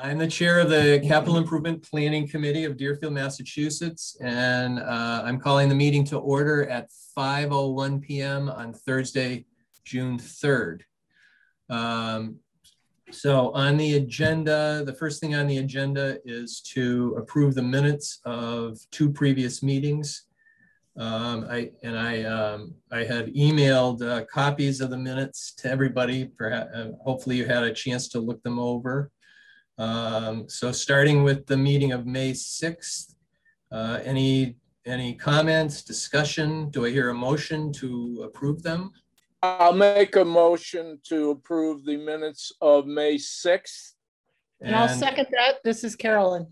I'm the chair of the Capital Improvement Planning Committee of Deerfield, Massachusetts, and uh, I'm calling the meeting to order at 5.01 p.m. on Thursday, June 3rd. Um, so on the agenda, the first thing on the agenda is to approve the minutes of two previous meetings. Um, I and I um, I had emailed uh, copies of the minutes to everybody. Perhaps, uh, hopefully, you had a chance to look them over. Um, so, starting with the meeting of May sixth, uh, any any comments, discussion? Do I hear a motion to approve them? I'll make a motion to approve the minutes of May sixth. And I'll second that. This is Carolyn.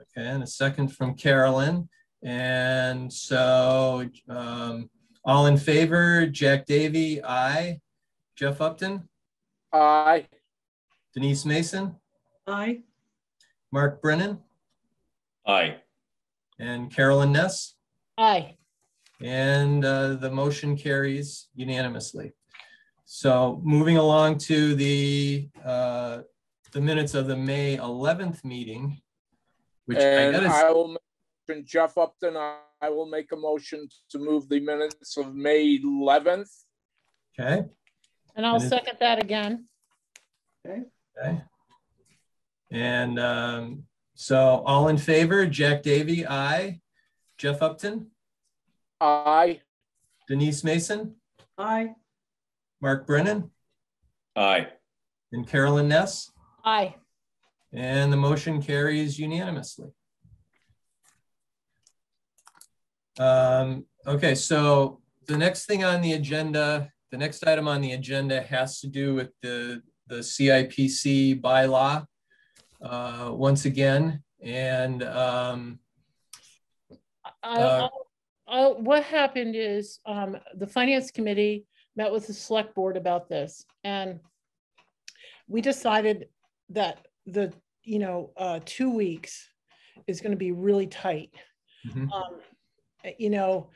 Okay, and a second from Carolyn. And so, um, all in favor, Jack Davey, aye. Jeff Upton, Aye. Denise Mason, Aye. Mark Brennan, Aye. and Carolyn Ness. Aye. And uh, the motion carries unanimously. So moving along to the uh, the minutes of the May 11th meeting, which I And gotta I will, mention Jeff Upton, I I will make a motion to move the minutes of May eleventh. okay, And I'll And second that again. okay. And um, so all in favor, Jack Davy, aye. Jeff Upton, Aye. Denise Mason, Aye. Mark Brennan, Aye. and Carolyn Ness. Aye. And the motion carries unanimously. Um, okay, so the next thing on the agenda, the next item on the agenda has to do with the, the CIPC bylaw uh, once again. And um, Uh, I- I- what happened is, um, the finance committee met with the select board about this and we decided that the, you know, uh, two weeks is gonna be really tight. mhm, um, uh, you know,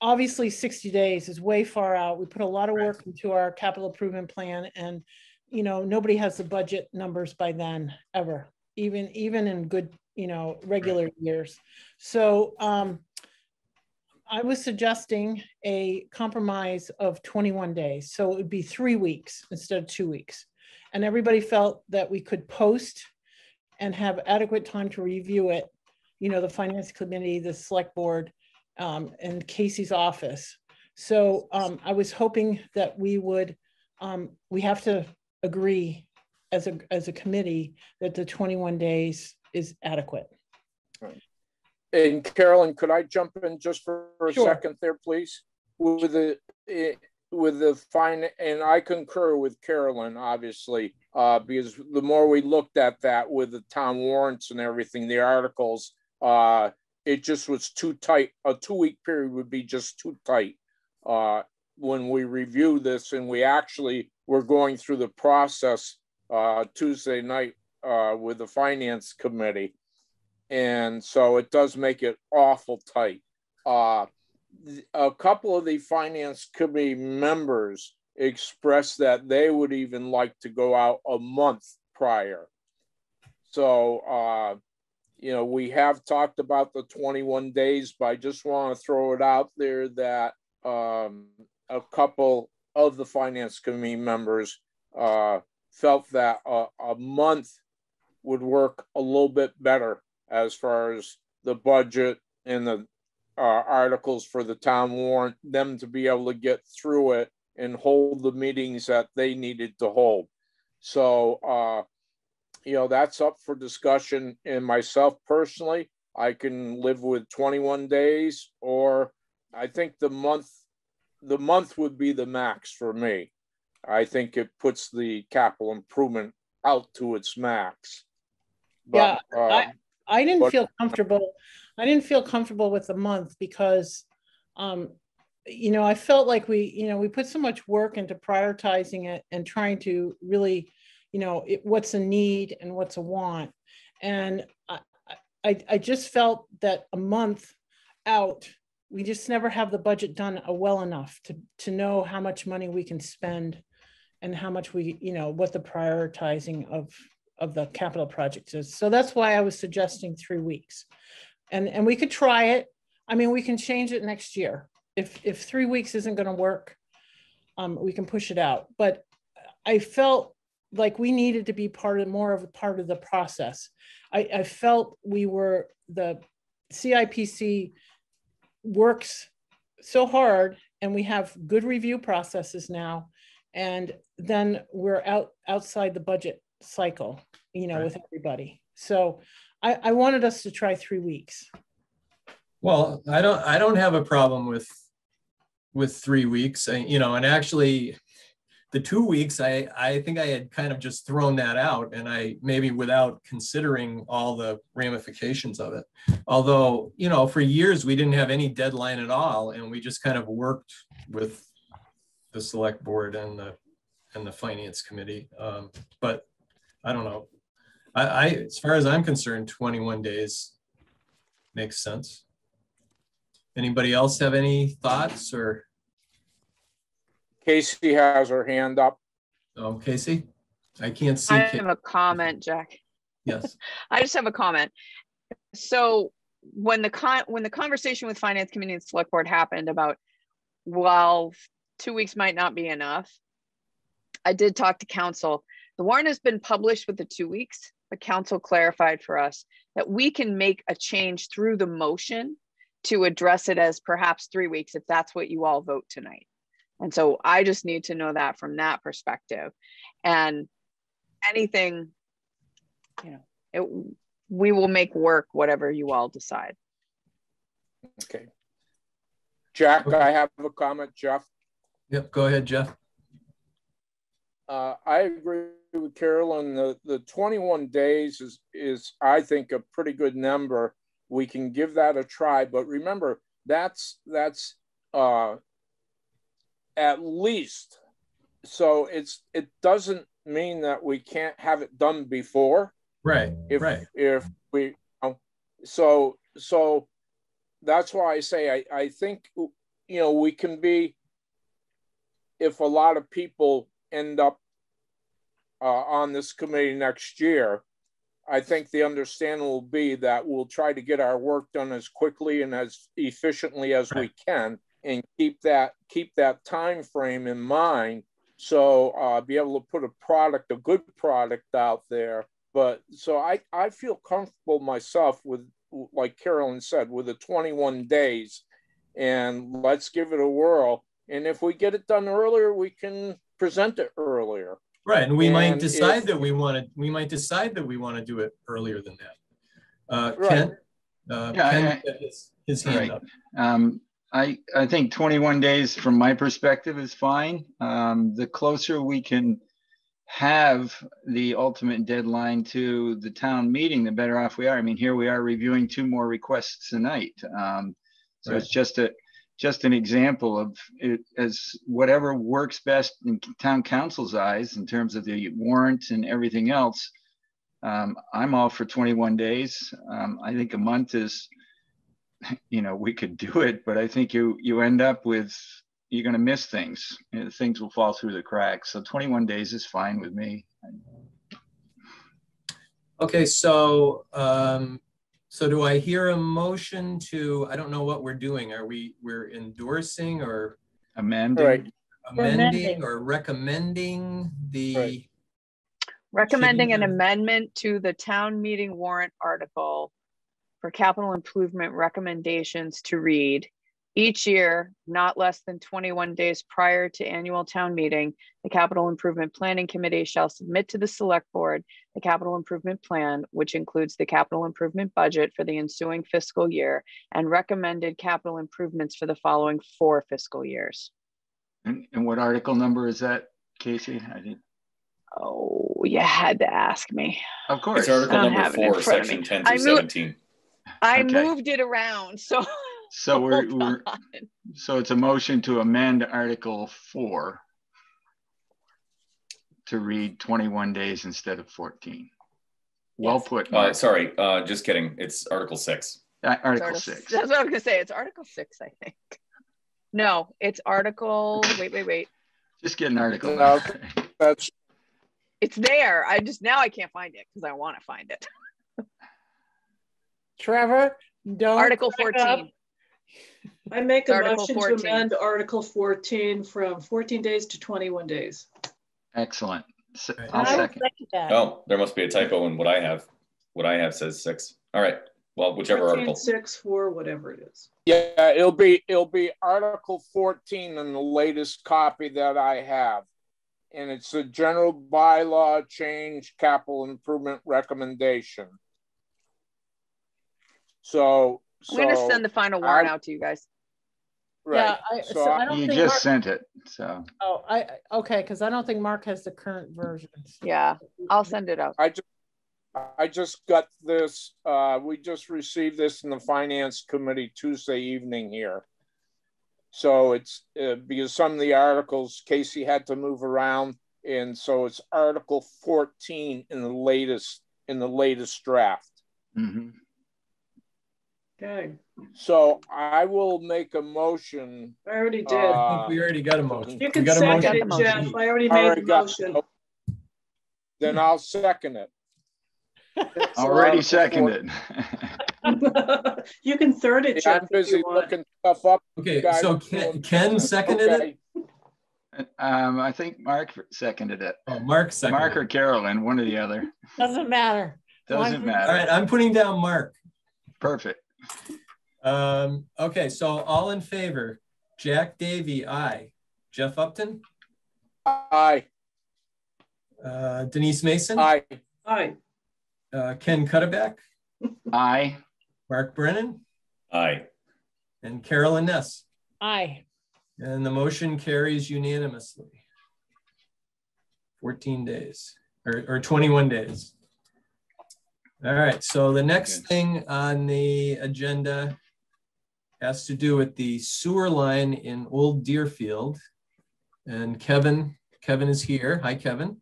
obviously sixty days is way far out. We put a lot of work into our capital improvement plan and, you know, nobody has the budget numbers by then, ever, even, even in good, you know, regular years. So, um, I was suggesting a compromise of twenty-one days. So it would be three weeks instead of two weeks. And everybody felt that we could post and have adequate time to review it you know, the finance committee, the select board, um, and Kayce's office. So, um, I was hoping that we would, um, we have to agree as a, as a committee that the twenty-one days is adequate. And Carolyn, could I jump in just for a Sure. second there, please? With the, eh, with the fine, and I concur with Carolyn, obviously, uh, because the more we looked at that with the town warrants and everything, the articles, uh, it just was too tight. A two-week period would be just too tight. Uh, when we review this and we actually were going through the process, uh, Tuesday night, uh, with the finance committee. And so it does make it awful tight. Uh, a couple of the finance committee members expressed that they would even like to go out a month prior. So, uh, you know, we have talked about the 21 days, but I just want to throw it out there that um, a couple of the finance committee members uh, felt that a, a month would work a little bit better as far as the budget and the uh, articles for the town warrant, them to be able to get through it and hold the meetings that they needed to hold. So, uh, you know, that's up for discussion. And myself personally, I can live with 21 days, or I think the month, the month would be the max for me. I think it puts the capital improvement out to its max. Yeah, But, uh, I- I didn't But- feel comfortable, I didn't feel comfortable with the month because, um, you know, I felt like we, you know, we put so much work into prioritizing it and trying to really, you know, it, what's a need and what's a want. And I, I, I just felt that a month out, we just never have the budget done uh, well enough to, to know how much money we can spend and how much we, you know, what the prioritizing of, of the capital project is. So that's why I was suggesting three weeks. And, and we could try it. I mean, we can change it next year. If, if three weeks isn't gonna work, um, we can push it out. But I felt like we needed to be part of, more of a part of the process. I, I felt we were, the CIPC works so hard and we have good review processes now. And then we're out, outside the budget cycle, you know, Right. with everybody. So I, I wanted us to try three weeks. Well, I don't, I don't have a problem with, with three weeks, I- you know, and actually the two weeks, I, I think I had kind of just thrown that out and I, maybe without considering all the ramifications of it. Although, you know, for years, we didn't have any deadline at all and we just kind of worked with the select board and the, and the finance committee. Um, But I don't know. I, I, as far as I'm concerned, 21 days makes sense. Anybody else have any thoughts or, Kayce has her hand up. um, Kayce? I can't see. I Ca- have a comment, Jack. Yes, I just have a comment. So when the con, when the conversation with finance committee and select board happened about, well, two weeks might not be enough. I did talk to counsel. The warrant has been published with the two weeks, but counsel clarified for us that we can make a change through the motion to address it as perhaps three weeks if that's what you all vote tonight. And so I just need to know that from that perspective. And anything, you know, it, we will make work whatever you all decide. Okay. Jack, I have a comment, Jeff. yep, go ahead, Jeff. Uh, I agree with Carolyn. The, the 21 days is, is, I think, a pretty good number. We can give that a try, but remember, that's, that's, uh, at least. So it's, it doesn't mean that we can't have it done before. Right, if, right, if we, um, so, so that's why I say, I, I think, you know, we can be, if a lot of people end up uh, on this committee next year, I think the understanding will be that we'll try to get our work done as quickly and as efficiently as we can and keep that, keep that time frame in mind. So uh, be able to put a product, a good product out there. But so I, I feel comfortable myself with, like Carolyn said, with the 21 days and let's give it a whirl. And if we get it done earlier, we can present it earlier. right. And we might decide if- that we want to, we might decide that we want to do it earlier than that. Uh, Right. Ken? Uh, Yeah, Ken, I- had his, his hand Right. up. Um, I, I think 21 days from my perspective is fine. Um, the closer we can have the ultimate deadline to the town meeting, the better off we are. I mean, here we are reviewing two more requests tonight. Um, so it's just a, just an example of it as whatever works best in town counsel's eyes in terms of the warrant and everything else. Um, I'm all for 21 days. Um, I think a month is, you know, we could do it, but I think you, you end up with, you're gonna miss things. You know, Things will fall through the cracks. So 21 days is fine with me. Okay, so, um, so do I hear a motion to, I don't know what we're doing. Are we, we're endorsing or Amending. Right. Amending amending. or recommending the, Right. Recommending an amendment to the town meeting warrant article for capital improvement recommendations to read. Each year, not less than 21 days prior to annual town meeting, the Capital Improvement Planning Committee shall submit to the Select Board the capital improvement plan, which includes the capital improvement budget for the ensuing fiscal year and recommended capital improvements for the following four fiscal years. And, and what article number is that, Kayce? I didn't, Oh, you had to ask me. of course. It's article number have it in four, section ten I through knew- seventeen. I Okay. moved it around, so. So we're, we're, so it's a motion to amend Article four to read 21 days instead of 14. Well Yes. put, Uh, Mark. sorry, uh, just kidding. It's article six. Uh, Article Article- six. That's what I was gonna say. It's Article six, I think. No, it's Article, wait, wait, wait. Just get an article. No. That's It's there. I just now I can't find it because I want to find it. Trevor, don't. Article 14. I make a Article motion 14. to amend Article 14 from 14 days to 21 days. Excellent. S- Right. I'll I will second. second that. Oh, there must be a typo in what I have. What I have says six. All right. Well, whichever 14, article. 6, 4, whatever it is. Yeah, it'll be, it'll be Article fourteen in the latest copy that I have. And it's a general bylaw change capital improvement recommendation. So, I'm gonna send the final warrant I- out to you guys. Yeah, right, I, so so I I, don't You think, just Mark- sent it, so. oh, I, I- okay, because I don't think Mark has the current versions. Yeah, I'll send it out. I just, I just got this, uh, we just received this in the finance committee Tuesday evening here. So it's, uh, because some of the articles Kayce had to move around, and so it's Article fourteen in the latest, in the latest draft. mhm. Okay, So I will make a motion. I already did. Uh, I think we already got a motion. you We can got a second motion it, Jeff. I already made already the got- motion. Then I'll second it. So Already Article seconded. You can third it, Jeff, I'm if busy you want. looking stuff up. Okay, so Ken, Ken seconded it? Um, I think Mark seconded it. Oh, Mark seconded Mark or it. Carolyn, one or the other. Doesn't matter. Doesn't matter. right, I'm putting down Mark. Perfect. Um, okay, so all in favor, Jack Davy, aye. Jeff Upton, Aye, uh, Denise Mason, aye, Aye, uh, Ken Cuddaback, Aye. Mark Brennan, Aye. and Carolyn Ness. Aye. And the motion carries unanimously. 14 days or, or 21 days. All right, so the next thing on the agenda has to do with the sewer line in Old Deerfield. And Kevin, Kevin is here. Hi, Kevin.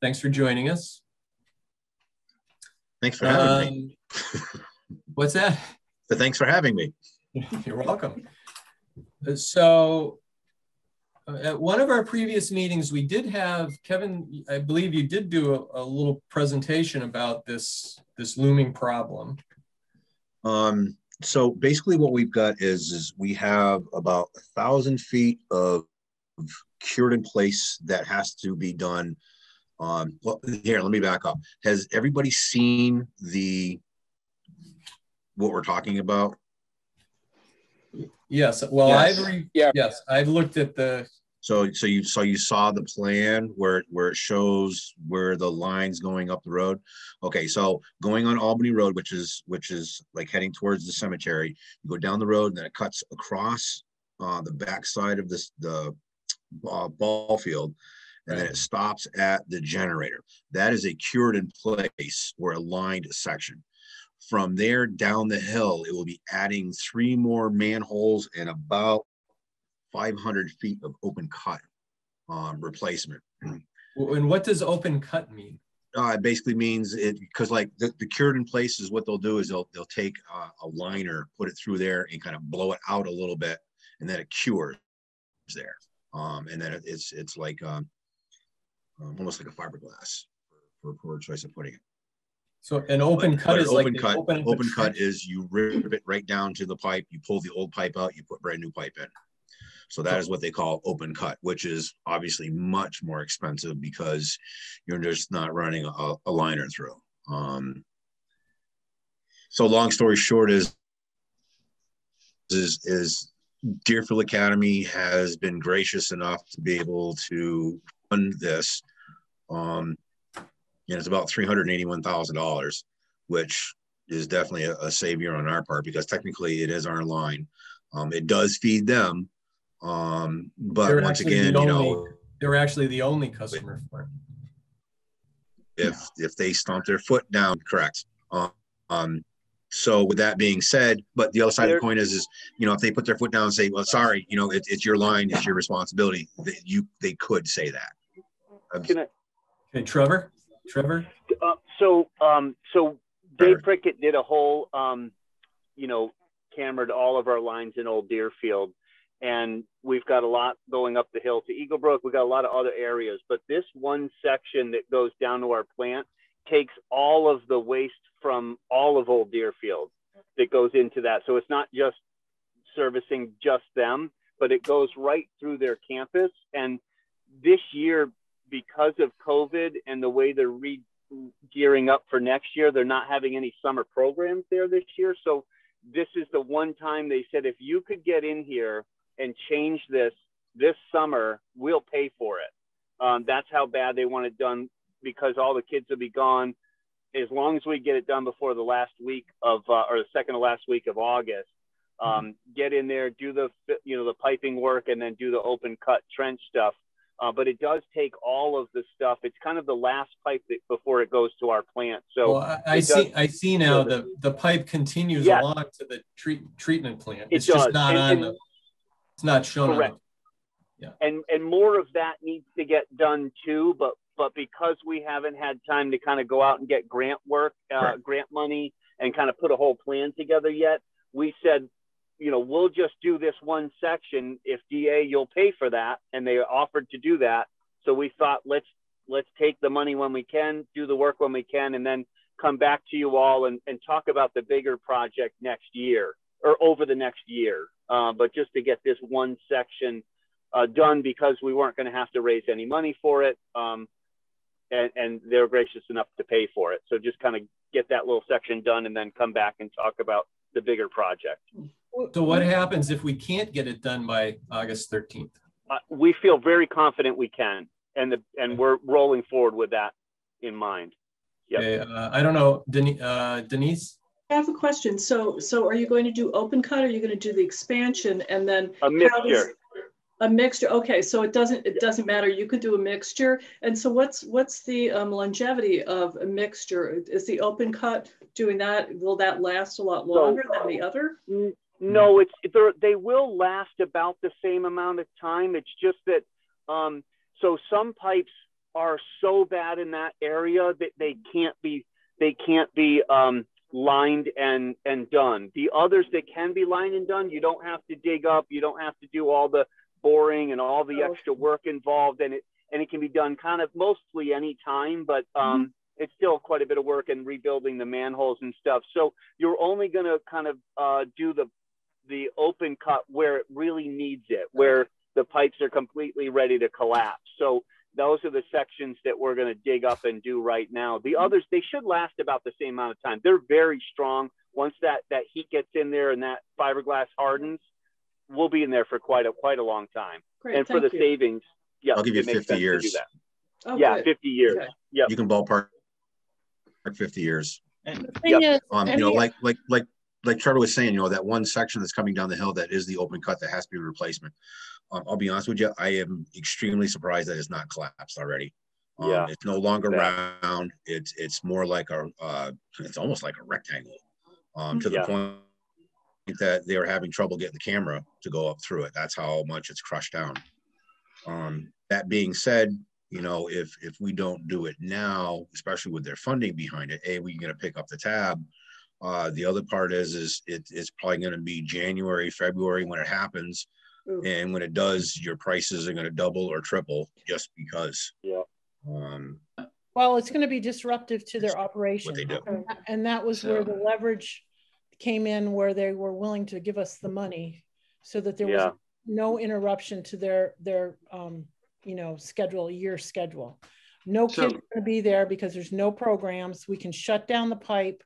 Thanks for joining us. Thanks for having me. Um, What's that? But thanks for having me. You're welcome. So at one of our previous meetings, we did have, Kevin, I believe you did do a, a little presentation about this, this looming problem. Um, so basically what we've got is, is we have about a thousand feet of of cured in place that has to be done. Um, well, here, let me back up. Has everybody seen the, what we're talking about? Yes, well, Yes. I've, re- Yeah. yes, I've looked at the, So, so you, so you saw the plan where, where it shows where the lines going up the road? Okay, so going on Albany Road, which is, which is like heading towards the cemetery, you go down the road and then it cuts across uh, the backside of this, the uh, ball field. And then it stops at the generator. That is a cured in place or a lined section. From there down the hill, it will be adding three more manholes and about 500 feet of open cut um, replacement. and what does open cut mean? Uh, it basically means it because like the, the cured in place is what they'll do is they'll they'll take uh, a liner, put it through there, and kind of blow it out a little bit, and then it cures there. Um, and then it, it's it's like um, um, almost like a fiberglass for, for poor choice of putting it. So an open cut is like open they cut. open Open cut is you rip it right down to the pipe. You pull the old pipe out. You put brand new pipe in. So that is what they call open cut, which is obviously much more expensive because you're just not running a, a liner through. Um, so long story short is is is Deerfield Academy has been gracious enough to be able to fund this. Um, and it's about three hundred eighty-one thousand dollars, which is definitely a, a savior on our part because technically it is our line. Um, it does feed them, um, but They're once again, the you know, They're actually the only customer for it. if if they stomp their foot down, correct. Um, um, so with that being said, but the other side of the coin is, is you know, if they put their foot down and say, "Well, sorry, you know, it, it's your line, it's your responsibility," that you they could say that. Can I, Okay, Trevor, Trevor? uh, so, um, so Dave Prickett did a whole, um, you know, cambered all of our lines in Old Deerfield. and we've got a lot going up the hill to Eagle Brook. We've got a lot of other areas, but this one section that goes down to our plant takes all of the waste from all of Old Deerfield that goes into that. So it's not just servicing just them, but it goes right through their campus. And this year, because of COVID and the way they're re gearing up for next year, they're not having any summer programs there this year. So this is the one time they said, if you could get in here and change this this summer, we'll pay for it. Um, that's how bad they want it done because all the kids will be gone. As long as we get it done before the last week of, uh, or the second to last week of August, um, get in there, do the, you know, the piping work and then do the open cut trench stuff. Uh, but it does take all of the stuff. It's kind of the last pipe that, before it goes to our plant. So well, I, I see. I see now the the pipe continues yes. along to the treat, treatment plant. It's just not and, on and, the. It's not shown. Correct. yeah. And and more of that needs to get done too. But but because we haven't had time to kind of go out and get grant work, uh, right. grant money, and kind of put a whole plan together yet, we said, you know, we'll just do this one section. If DA, you'll pay for that, and they offered to do that. So we thought, let's let's take the money when we can, do the work when we can, and then come back to you all and, and talk about the bigger project next year or over the next year. Uh, but just to get this one section uh, done because we weren't going to have to raise any money for it. Um, and, and they're gracious enough to pay for it. So just kind of get that little section done and then come back and talk about the bigger project. So what happens if we can't get it done by August 13th? Uh, we feel very confident we can, and the, and we're rolling forward with that in mind. Yep. Okay, uh, I don't know, Denise, uh, Denise? I have a question. So, so are you going to do open cut? Or are you going to do the expansion and then a mixture? A mixture. Okay, so it doesn't it doesn't matter. You could do a mixture. And so, what's what's the um, longevity of a mixture? Is the open cut doing that? Will that last a lot longer so, than the other? No, it's they will last about the same amount of time. It's just that um, so some pipes are so bad in that area that they can't be they can't be um, lined and and done. The others that can be lined and done, you don't have to dig up. You don't have to do all the boring and all the extra work involved and it and it can be done kind of mostly any time but um, mm-hmm. It's still quite a bit of work in rebuilding the manholes and stuff so you're only going to kind of uh, do the the open cut where it really needs it where the pipes are completely ready to collapse so those are the sections that we're going to dig up and do right now the mm-hmm. others they should last about the same amount of time they're very strong once that that heat gets in there and that fiberglass hardens we'll be in there for quite a quite a long time. Great, and for the you. savings, yeah, I'll give you 50 years. Oh, yeah, good. 50 years. Okay. Yeah. You can ballpark 50 years. And Yep. Um, you know, like like like like Trevor was saying, you know, that one section that's coming down the hill that is the open cut that has to be a replacement. Um, I'll be honest with you, I am extremely surprised that it's not collapsed already. Um, Yeah. it's no longer Yeah. round. It's it's more like a uh, it's almost like a rectangle. Um, to the Yeah. point that they were having trouble getting the camera to go up through it. That's how much it's crushed down. Um, that being said, you know, if if we don't do it now, especially with their funding behind it, a we gonna pick up the tab. Uh, the other part is is it, it's probably going to be January, February when it happens, Ooh. and when it does, your prices are going to double or triple just because. Yeah. Um, Well, it's going to be disruptive to their operation. what they do. And that was where the leverage came in where they were willing to give us the money so that there Yeah. was no interruption to their their um, you know schedule year schedule. No So- kids are going to be there because there's no programs. We can shut down the pipe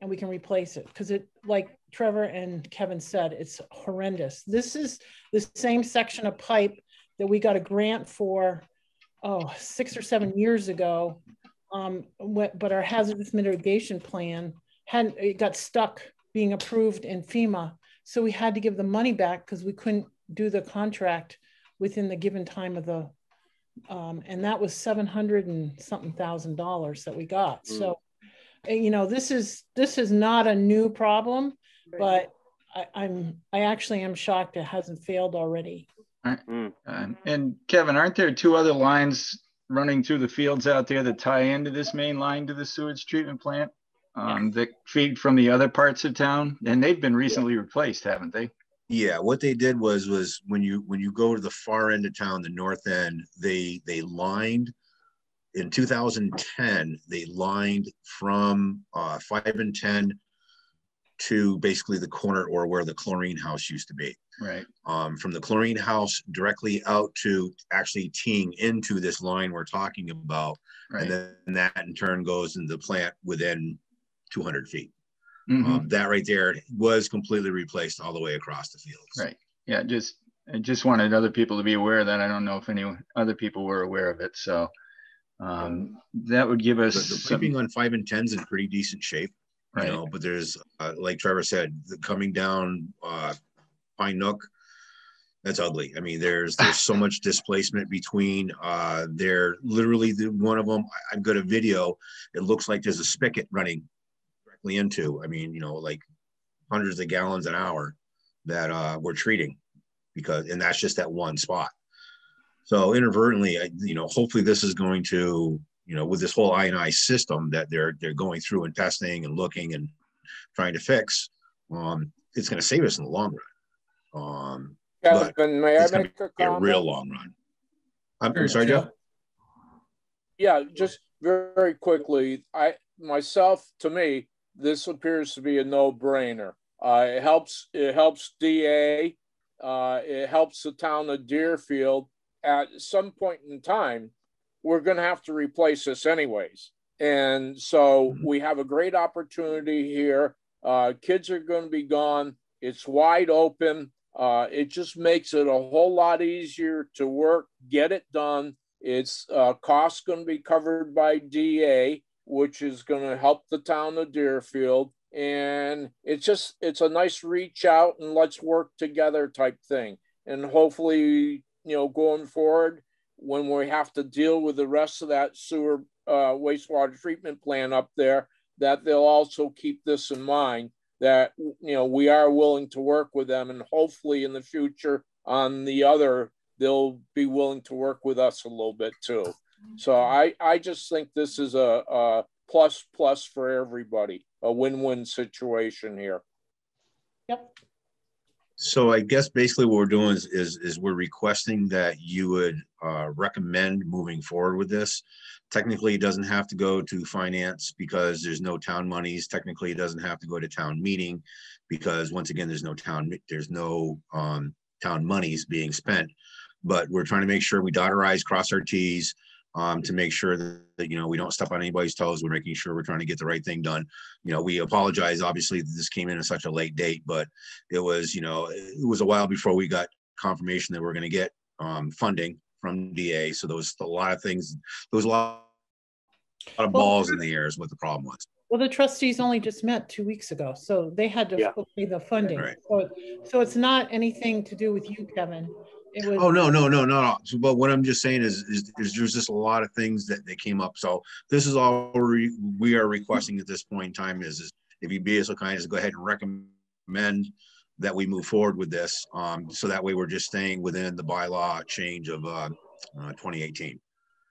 and we can replace it. Because it like trevor and kevin said it's horrendous. This is the same section of pipe that we got a grant for oh six or seven years ago um, but our hazardous mitigation plan had it got stuck being approved in FEMA. So we had to give the money back because we couldn't do the contract within the given time of the, um, and that was 700 and something thousand dollars that we got. Mm. So, you know, this is, this is not a new problem, but I, I'm, I actually am shocked it hasn't failed already. Mm. Uh, and Kevin, aren't there two other lines running through the fields out there that tie into this main line to the sewage treatment plant? Um, that feed from the other parts of town, and they've been recently replaced, haven't they? Yeah, what they did was was when you when you go to the far end of town, the north end, they they lined in 2010. They lined from uh, five and ten to basically the corner or where the chlorine house used to be. Right. Um, from the chlorine house directly out to actually teeing into this line we're talking about, Right. and then that in turn goes into the plant within 200 feet. Mhm. Um, that right there was completely replaced all the way across the fields. Right. Yeah, just, I just wanted other people to be aware of that. I don't know if any other people were aware of it, so. Um, that would give The, us the piping on five and tens in pretty decent shape, you right, know, but there's, uh, like Trevor said, the coming down, uh, Pine Nook, that's ugly. I mean, there's, there's so much displacement between, uh, they're literally the, one of them, I've got a video. It looks like there's a spigot running directly into, I mean, you know, like hundreds of gallons an hour that, uh, we're treating because, and that's just that one spot. So inadvertently, I, you know, hopefully this is going to, you know, with this whole I&I system that they're they're going through and testing and looking and trying to fix, um, it's going to save us in the long run. Um, Kevin, may I make a a real long run. I'm, I'm sorry, Joe. Yeah, just very quickly, I myself, to me, this appears to be a no-brainer. Uh, it helps. It helps DA. Uh, it helps the town of Deerfield. At some point in time, we're going to have to replace this anyways, and so we have a great opportunity here. Uh, kids are going to be gone. It's wide open. Uh, it just makes it a whole lot easier to work, get it done. It's uh, costs going to be covered by DA, which is going to help the town of Deerfield. And it's just, it's a nice reach out and let's work together type thing. And hopefully, you know, going forward, when we have to deal with the rest of that sewer uh, wastewater treatment plant up there, that they'll also keep this in mind that, you know, we are willing to work with them and hopefully in the future on the other they'll be willing to work with us a little bit too. So I, I just think this is a, a plus plus for everybody, a win-win situation here. Yep. So I guess basically what we're doing is, is, is we're requesting that you would, uh, recommend moving forward with this. Technically, it doesn't have to go to finance because there's no town monies. Technically, it doesn't have to go to town meeting because once again, there's no town, there's no, um, town monies being spent. But we're trying to make sure we dot our i's, cross our t's, um, to make sure that, that, you know, we don't step on anybody's toes. We're making sure we're trying to get the right thing done. You know, we apologize, obviously, that this came in at such a late date, but it was, you know, it was a while before we got confirmation that we're gonna get, um, funding from DA. So there was a lot of things, there was a lot, lot of Well, balls in the air is what the problem was. Well, the trustees only just met two weeks ago, so they had to Yeah. pay the funding. Right. So, so it's not anything to do with you, Kevin. It was. Oh, no, no, no, no, no. So, But what I'm just saying is, is, is there's just a lot of things that, that came up. So this is all we, we are requesting at this point in time is, is if you'd be so kind as go ahead and recommend that we move forward with this. Um, so that way we're just staying within the bylaw change of, uh, uh, 2018.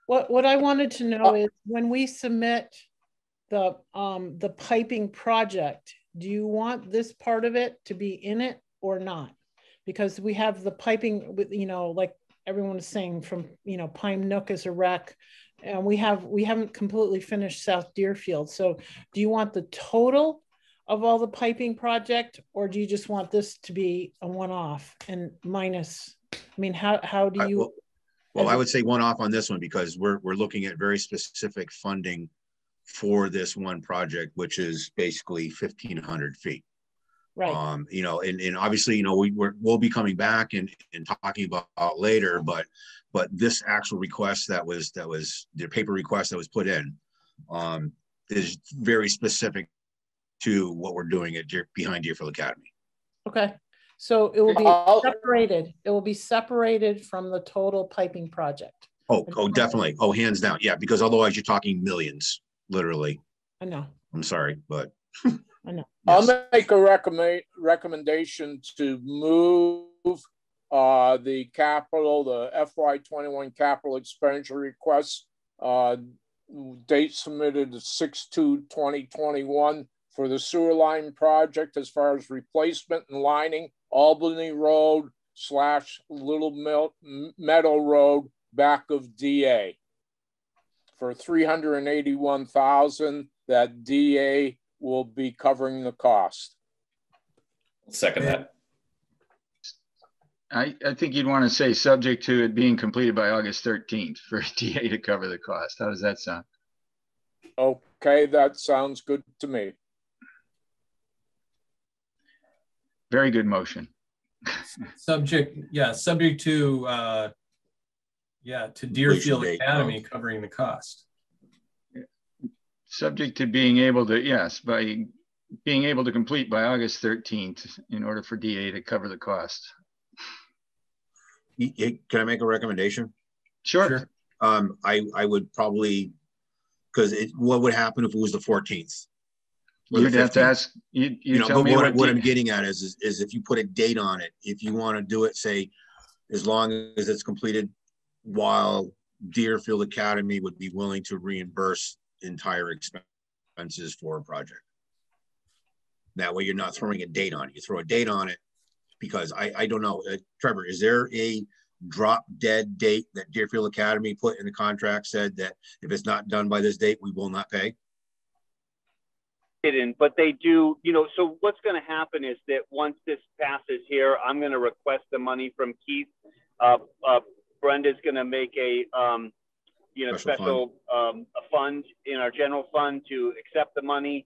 What, what I wanted to know is when we submit the, um, the piping project, do you want this part of it to be in it or not? Because we have the piping with, you know, like everyone is saying from, you know, Pine Nook is a wreck. And we have, we haven't completely finished South Deerfield. So do you want the total of all the piping project? Or do you just want this to be a one-off and minus? I mean, how, how do I- you? well- Well, as would say one off on this one because we're, we're looking at very specific funding for this one project, which is basically fifteen hundred feet. Right, Um, you know, and, and obviously, you know, we, we're, we'll be coming back and, and talking about later, but, but this actual request that was, that was, the paper request that was put in, um, is very specific to what we're doing at Deer, behind Deerfield Academy. okay. So it will be I'll- separated, it will be separated from the total piping project. Oh, oh, definitely. Oh, hands down. Yeah, because otherwise you're talking millions, literally. I know, I'm sorry, but. I know. I'll Yes. make a recommend, recommendation to move uh, the capital, the FY twenty-one capital expenditure request. Uh, date submitted is six two twenty twenty-one for the sewer line project as far as replacement and lining Albany Road slash Little Mil- Meadow Road back of DA for 381,000 that DA will be covering the cost. Second that. I, I think you'd want to say subject to it being completed by August 13th for DA to cover the cost. How does that sound? Okay, that sounds good to me. Very good motion. Subject, yeah, subject to, uh, yeah, to Deerfield Academy covering the cost. Subject to being able to, yes, by being able to complete by August 13th in order for DA to cover the cost. Y- y- Can I make a recommendation? Sure. Sure. Um, I, I would probably, because it, what would happen if it was the fourteenth? You'd have to ask, you, You you know, tell but me what, what, what D- I'm getting at is, is, is if you put a date on it, if you want to do it, say, as long as it's completed while Deerfield Academy would be willing to reimburse entire expenses for a project. That way you're not throwing a date on it. You throw a date on it because I, I don't know, uh, Trevor, is there a drop dead date that Deerfield Academy put in the contract said that if it's not done by this date, we will not pay? didn't, but they do, you know, so what's going to happen is that once this passes here, I'm going to request the money from Keith. Uh, uh, Brenda's going to make a, um, you know, Special special, um, a fund in our general fund to accept the money.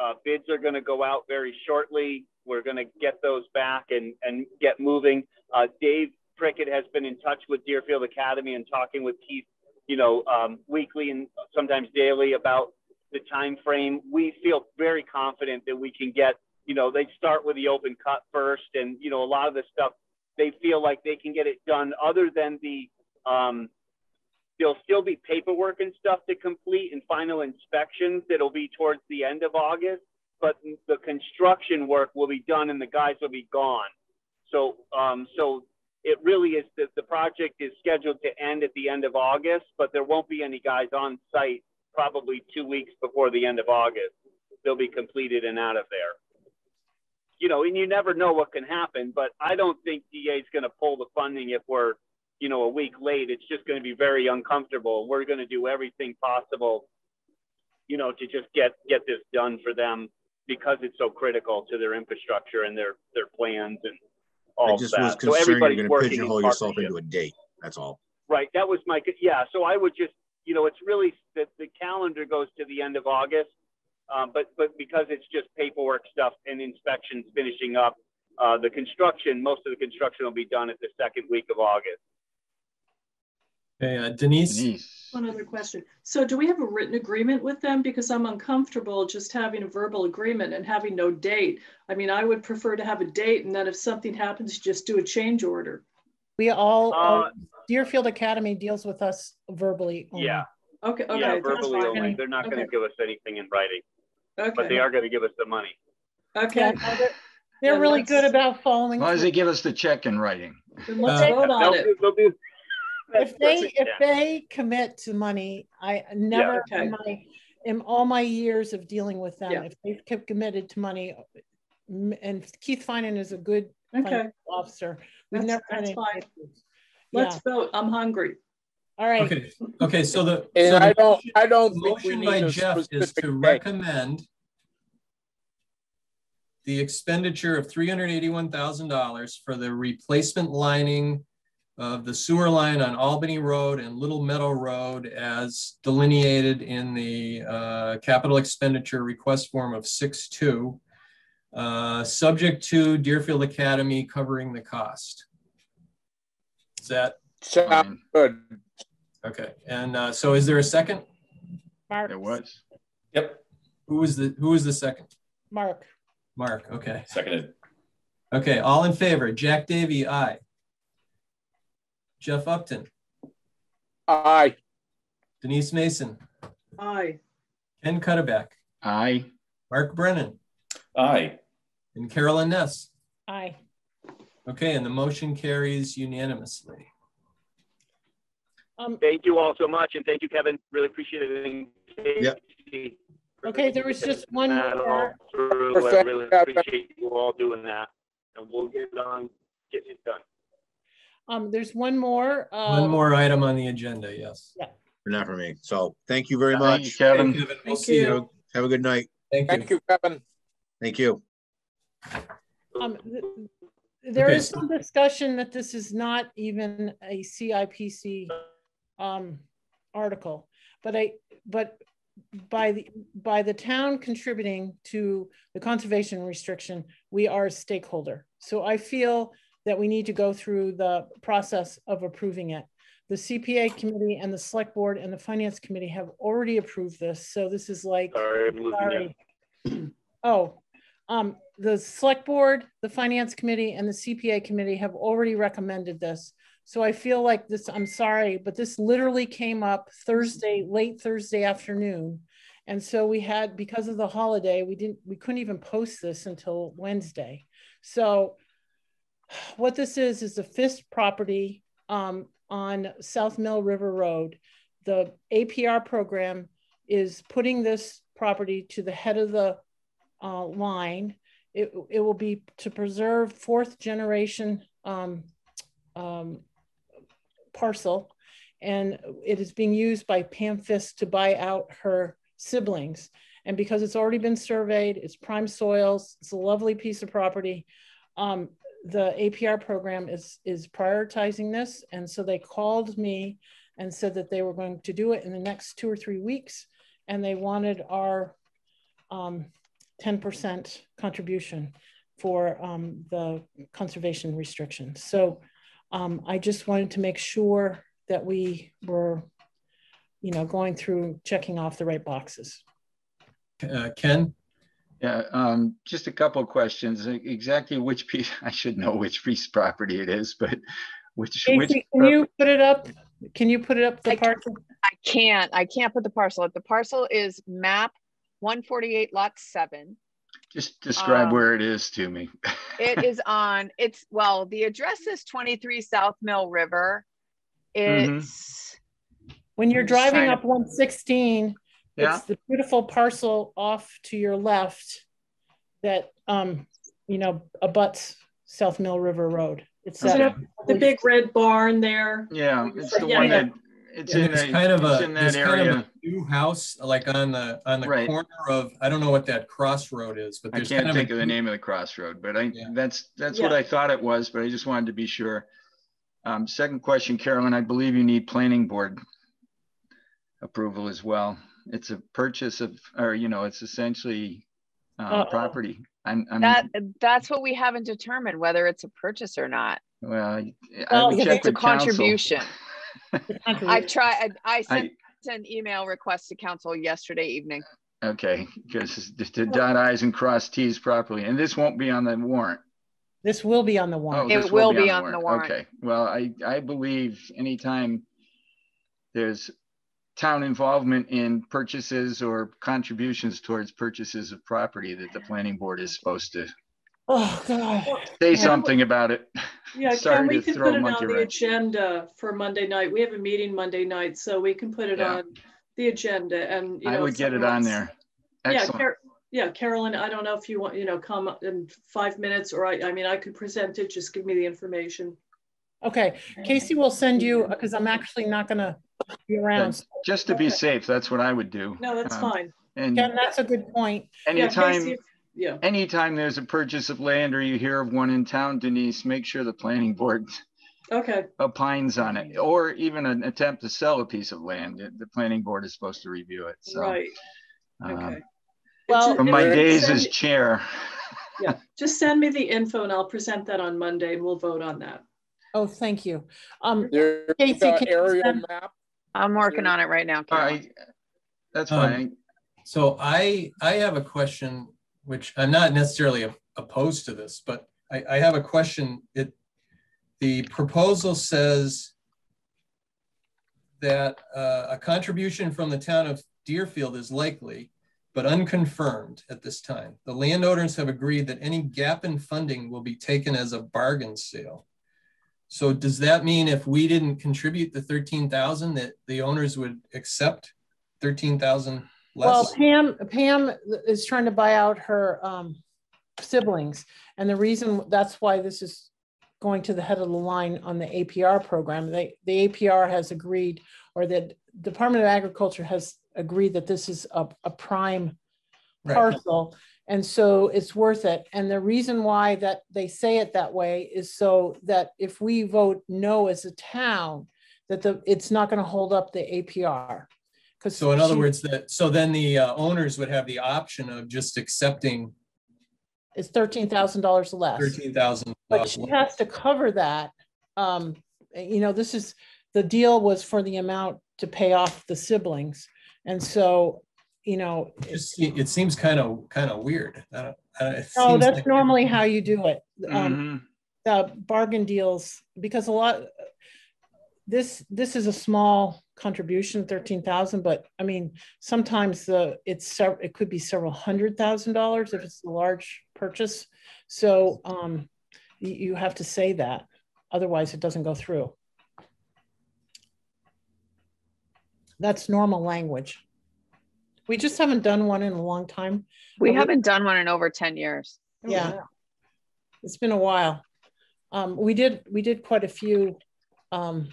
Uh, bids are going to go out very shortly. We're going to get those back and, and get moving. Uh, Dave Prickett has been in touch with Deerfield Academy and talking with Keith, you know, um, weekly and sometimes daily about the time frame. We feel very confident that we can get, you know, they start with the open cut first, and you know, a lot of the stuff they feel like they can get it done. Other than the, um, there'll still be paperwork and stuff to complete and final inspections that'll be towards the end of August. But the construction work will be done and the guys will be gone. So, um, so it really is that the project is scheduled to end at the end of August, but there won't be any guys on site probably two weeks before the end of August. They'll be completed and out of there. You know, and you never know what can happen, but I don't think DA is going to pull the funding if we're, you know, a week late. It's just going to be very uncomfortable. We're going to do everything possible, you know, to just get get this done for them because it's so critical to their infrastructure and their their plans and all I just was that. So concerned everybody's you're working in pigeonhole yourself into a date. That's all. Right. That was my, yeah. So I would just, you know, it's really that the calendar goes to the end of August. Um, but, but because it's just paperwork stuff and inspections finishing up, uh, the construction, most of the construction will be done at the second week of August. Okay, uh, Denise, Denise. One other question. So do we have a written agreement with them? Because I'm uncomfortable just having a verbal agreement and having no date. I mean, I would prefer to have a date and then if something happens, just do a change order. We all, Uh, Deerfield Academy deals with us verbally. only. Yeah. Okay, okay. yeah. that's Verbally fine. only. They're not going to give us anything in writing, Okay. but they are going to give us the money. okay. Yeah, they're- They're really good about As following. long as through. they give us the check in writing. Then let's Uh, vote on They'll it. they'll do- that's If they, perfect, if yeah. they commit to money, I never, Okay. in my, in all my years of dealing with them, Yeah. if they've kept committed to money, and Keith Finan is a good Okay, officer. We've That's- never had that's fine. issues. let's Yeah, vote. I'm hungry. all right. okay, okay, so the. so And the I don't, I don't The think we motion need by Jeff is to date. recommend the expenditure of three hundred eighty-one thousand dollars for the replacement lining of the sewer line on Albany Road and Little Meadow Road as delineated in the uh, capital expenditure request form of six-two, uh, subject to Deerfield Academy covering the cost. Is that, Sound Fine. good. okay, and uh, so is there a second? Mark, It was. Yep. Who was the, who was the second? Mark, Mark, okay. Seconded. Okay, all in favor, Jack Davy, aye. Jeff Upton, Aye, Denise Mason, Aye. Ken Cutterback, Aye. Mark Brennan, Aye. and Carolyn Ness. aye. Okay, and the motion carries unanimously. Um, Thank you all so much, and thank you, Kevin. Really appreciate it. Yep. Okay, there was just one that more. I Perfect. really appreciate you all doing that. And we'll get on, getting it done. Um, there's one more. uh, One more item on the agenda, yes. Yeah or not for me. So thank you very Thank you, much. Kevin. Kevin, We'll Thank see you. you. Have a good night. Thank you. Thank you. you, Kevin. Thank you. Um, th- There Okay, is so- some discussion that this is not even a CIPC um, article, but I, but by the, by the town contributing to the conservation restriction, we are a stakeholder. So I feel that we need to go through the process of approving it. The CPA committee and the select board and the finance committee have already approved this. So this is like, Sorry, I'm losing you. Sorry. Oh, um, the select board, the finance committee and the CPA committee have already recommended this. So I feel like this, I'm sorry, but this literally came up Thursday, late Thursday afternoon. And so we had, because of the holiday, we didn't, we couldn't even post this until Wednesday. So what this is, is a Fisk property um, on South Mill River Road. The APR program is putting this property to the head of the uh, line. It, it will be to preserve fourth generation um, um, parcel. And it is being used by Pam Fisk to buy out her siblings. And because it's already been surveyed, it's prime soils, it's a lovely piece of property. Um, the APR program is, is prioritizing this. And so they called me and said that they were going to do it in the next two or three weeks. And they wanted our um, 10% contribution for um, the conservation restrictions. So um, I just wanted to make sure that we were, you know, going through checking off the right boxes. Uh, Ken? Yeah, um, just a couple of questions. Exactly which piece, I should know which piece property it is, but which, which, Kayce, can you put it up? Can you put it up the I can. parcel? I can't, I can't put the parcel up. The parcel is map one forty-eight lot seven. just describe um, where it is to me. It is on, it's, well, the address is twenty-three South Mill River. Mhm. It's, When you're I'm just driving trying to- up 116, Yeah. it's the beautiful parcel off to your left that, um, you know, abuts South Mill River Road. It's Is it that the big red barn there? Yeah, it's the Yeah, one yeah. that, it's And in, there's a- kind of a, in there's that kind of a new house, like on the, on the Right. corner of, I don't know what that crossroad is, but I can't kind of. think a of the name of the crossroad, but I, Yeah. that's, that's what I thought it was, but I just wanted to be sure. Um, second question, Carolyn, I believe you need planning board approval as well. It's a purchase of, or, you know, it's essentially uh, Uh-oh. property. I'm, I'm, that, that's what we haven't determined, whether it's a purchase or not. well, I Well, would it's a contribution. I've tried, I sent I, an email request to counsel yesterday evening. okay, because to dot i's and cross t's properly, and this won't be on the warrant. This will be on the Oh, warrant. It this will be on the warrant. Okay, well, I, I believe anytime there's town involvement in purchases or contributions towards purchases of property that the planning board is supposed to Oh, God. say Yeah. something about it. Yeah, Sorry Ken, we to can throw put a it monkey on the wrench. agenda for Monday night. We have a meeting Monday night, so we can put it Yeah. on the agenda and, you know. I would if get it someone on wants- there. Yeah, Excellent. Car- yeah, Carolyn, I don't know if you want, you know, come in five minutes or I, I mean, I could present it, just give me the information. Okay, Kayce will send you, uh, because I'm actually not gonna be around. Just to be Okay. safe, that's what I would do. No, that's Um, fine. And Ken, that's a good point. Anytime, Kayce, Yeah, anytime there's a purchase of land or you hear of one in town, Denise, make sure the planning board okay, opines on it, or even an attempt to sell a piece of land. The- The planning board is supposed to review it, so. right, um, okay. Well- From my days send as chair, Yeah, just send me the info and I'll present that on Monday and we'll vote on that. Oh, thank you. Um, Kayce, a can you send- map. I'm working on it right now. Carolyn. I, that's Um, fine. So I, I have a question, which I'm not necessarily opposed to this, but I, I have a question. It, the proposal says that uh, a contribution from the town of Deerfield is likely, but unconfirmed at this time. The landowners have agreed that any gap in funding will be taken as a bargain sale. So does that mean if we didn't contribute the 13,000 that the owners would accept 13,000 less? Well? Pam, Pam is trying to buy out her um, siblings. And the reason, that's why this is going to the head of the line on the APR program. They, the APR has agreed, or the Department of Agriculture has agreed that this is a, a prime Right. parcel. And so it's worth it. And the reason why that they say it that way is so that if we vote no as a town, that the, it's not going to hold up the APR. Because So in other words, that, so then the uh, owners would have the option of just accepting It's thirteen thousand dollars less. thirteen thousand. But she has to cover that. Um, you know, this is, the deal was for the amount to pay off the siblings. And so, you know, it's- It seems kind of, kind of weird. I don't- I don't- it no, that's like- normally how you do it. Um, Mhm. the bargain deals, because a lot, this, this is a small contribution, thirteen thousand, but I mean, sometimes the, it's, sev- it could be several hundred thousand dollars if it's a large purchase. So, um, you, you have to say that, otherwise it doesn't go through. That's normal language. We just haven't done one in a long time. We But haven't done one in over 10 years. Oh, Yeah. wow. It's been a while. Um, we did, we did quite a few, um,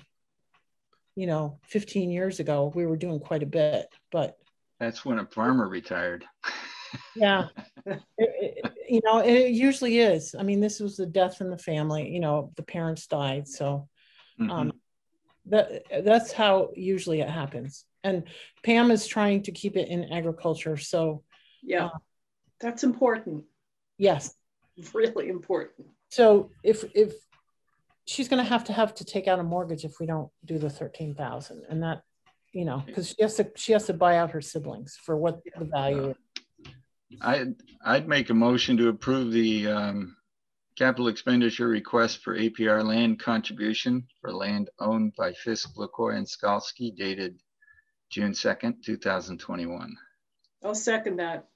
you know, fifteen years ago, we were doing quite a bit, but That's when a farmer retired. yeah. It- it- You know, it usually is. I mean, this was the death in the family, you know, the parents died, so, Mhm. um, that, that's how usually it happens. And Pam is trying to keep it in agriculture, so, Yeah, that's important, yes. really important. So if, if, she's gonna have to have to take out a mortgage if we don't do the thirteen thousand and that, you know, because she has to, she has to buy out her siblings for what the value is. I, I'd make a motion to approve the um, capital expenditure request for APR land contribution for land owned by Fisk, LaCoy, and Skalski dated June 2nd, 2021. I'll second that,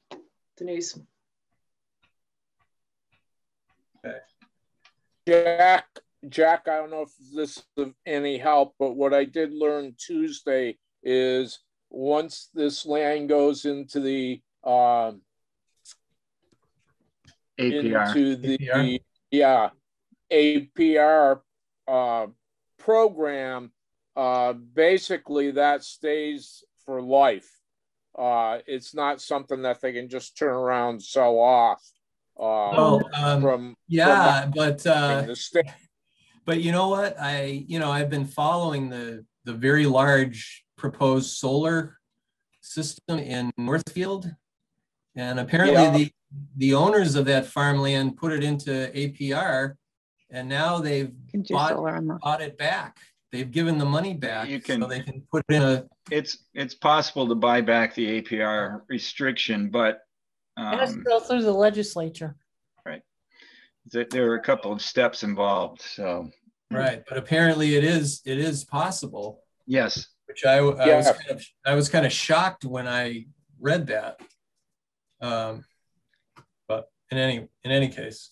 Denise. Okay. Jack, Jack, I don't know if this is of any help, but what I did learn Tuesday is once this land goes into the um APR. into the APR? yeah APR uh, program, uh, basically that stays for life. Uh, it's not something that they can just turn around and sell off. Uh, Well, um, from yeah, but, uh, the but you know what? I, you know, I've been following the, the very large proposed solar system in Northfield. And apparently Yeah. the, the owners of that farmland put it into APR and now they've Can Bought- the. bought it back. They've given the money back. You So can- they can put in a, It's, it's possible to buy back the APR restriction, but It has to um, go through the legislature. right there are a couple of steps involved. So, right, but apparently it is, it is possible. yes, which I, I was kind of, I was kind of shocked when I read that. Um, but in any, in any case.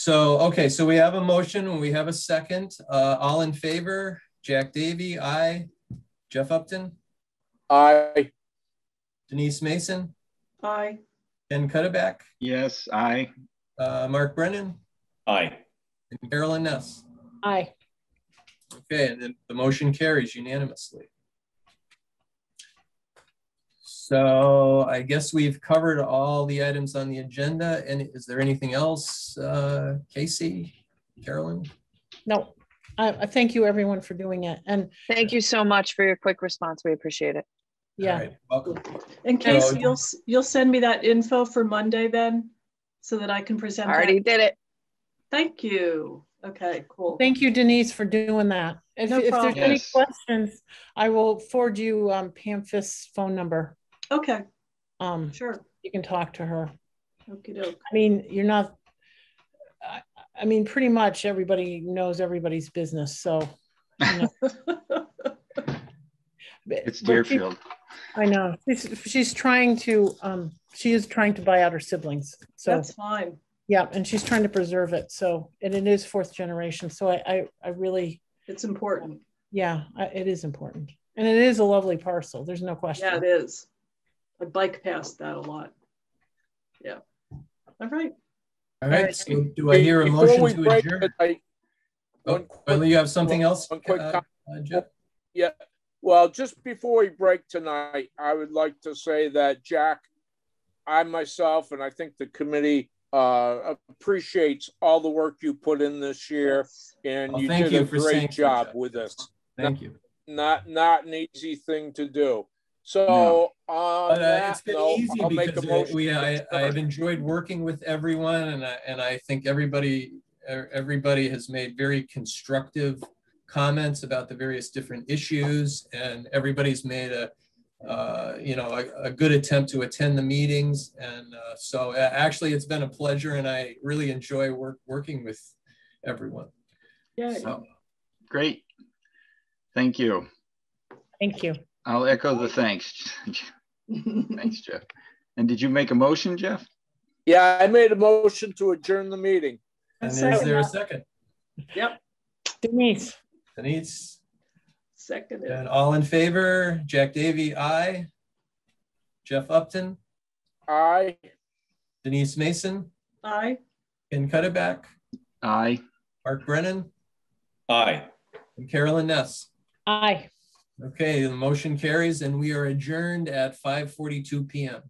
So, okay, so we have a motion and we have a second, uh, all in favor, Jack Davy, aye. Jeff Upton, I Denise Mason, Aye, Ken Cuddeback, yes, I, uh, Mark Brennan, Aye. and Carolyn Ness. Aye. Okay, and then the motion carries unanimously. So I guess we've covered all the items on the agenda. And is there anything else, uh, Kayce, Carolyn? No, I, I thank you everyone for doing it. And Thank you so much for your quick response. We appreciate it. Yeah, right, Welcome. in case So- you'll, you'll send me that info for Monday then, so that I can present I already that. did it. Thank you. Okay, cool. thank you Denise for doing that. If, No if there's problem. any questions, I will forward you um, Pam Fisk's phone number. Okay, Um, sure. you can talk to her. Okey doke. I mean, you're not, I, I mean, pretty much everybody knows everybody's business, so. you know. It's but she- Deerfield. I know, she's, she's trying to, um, she is trying to buy out her siblings, so, That's fine. yeah, and she's trying to preserve it, so, and it is fourth generation, so I, I, I really, It's important. yeah, it is important. And it is a lovely parcel, there's no question. Yeah, question. it is. I bike past that a lot. Yeah. All right. All right, so do I hear a Before motion to break adjourn? tonight, one Oh, quick- Well, you have something else, one quick uh, com- uh, Jeff? Yeah, well, just before we break tonight, I would like to say that Jack, I myself, and I think the committee uh, appreciates all the work you put in this year, and Well, you did you a great job with this. Thank you. Not not an easy thing to do. So on But uh, that it's been note, easy I'll because motion. we, I, I've enjoyed working with everyone and I, and I think everybody, everybody has made very constructive comments about the various different issues and everybody's made a, uh, you know, a, a good attempt to attend the meetings. And uh, so uh, actually it's been a pleasure and I really enjoy work, working with everyone. Yeah. So, Great. Thank you. Thank you. I'll echo the thanks. Thanks, Jeff. And did you make a motion, Jeff? Yeah, I made a motion to adjourn the meeting. and is Second there a second? Yep. Denise, Denise, Seconded. and all in favor, Jack Davy, aye. Jeff Upton, Aye. Denise Mason, Aye. Ken Cuddeback, Aye. Mark Brennan, Aye. and Carolyn Ness. aye. Okay, the motion carries and we are adjourned at 5:42 PM.